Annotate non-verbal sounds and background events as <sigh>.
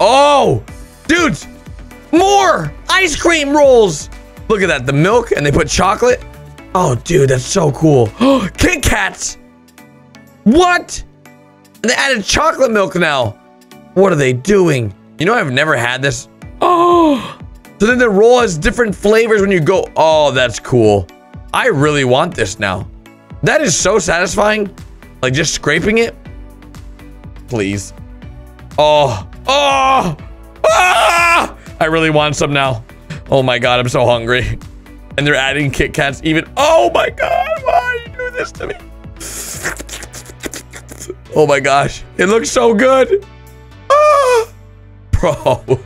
Oh, dudes, more ice cream rolls. Look at that, the milk, and they put chocolate. Oh, dude, that's so cool. <gasps> Kit Kats. What? And they added chocolate milk now. What are they doing? You know, I've never had this. Oh, <gasps> so then the roll has different flavors when you go. Oh, that's cool. I really want this now. That is so satisfying. Like just scraping it. Please. Oh, oh, ah! I really want some now. Oh my God, I'm so hungry. And they're adding Kit Kats even. Oh my God, why are you do this to me? Oh my gosh, it looks so good. Ah! <laughs> Bro.